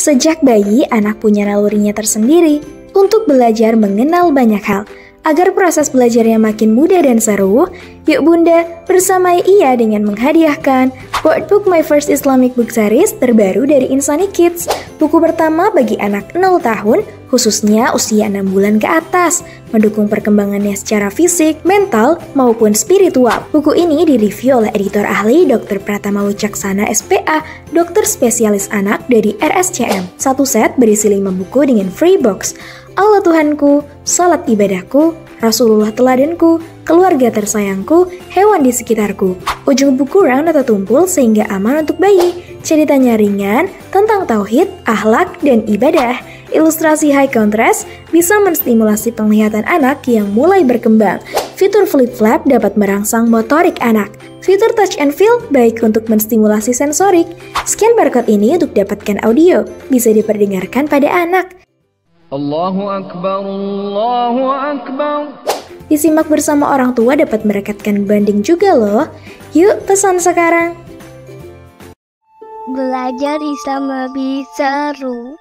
Sejak bayi, anak punya nalurinya tersendiri untuk belajar mengenal banyak hal. Agar proses belajarnya makin mudah dan seru, yuk Bunda bersamai ia dengan menghadiahkan Workbook My First Islamic Book Series terbaru dari Insani Kids. Buku pertama bagi anak 0 tahun, khususnya usia 6 bulan ke atas, mendukung perkembangannya secara fisik, mental, maupun spiritual. Buku ini direview oleh editor ahli Dr. Pratama Wicaksana SPA, dokter spesialis anak dari RSCM. Satu set berisi 5 buku dengan free box. Allah Tuhanku, salat ibadahku, Rasulullah teladanku, keluarga tersayangku, hewan di sekitarku. Ujung buku round atau tumpul sehingga aman untuk bayi. Ceritanya ringan tentang tauhid, akhlak, dan ibadah. Ilustrasi high contrast bisa menstimulasi penglihatan anak yang mulai berkembang. Fitur flip flap dapat merangsang motorik anak. Fitur touch and feel baik untuk menstimulasi sensorik. Scan barcode ini untuk dapatkan audio, bisa diperdengarkan pada anak. Allahu Akbar, Allahu Akbar. Disimak bersama orang tua dapat merekatkan banding juga loh. Yuk pesan sekarang. Belajar Islam lebih seru.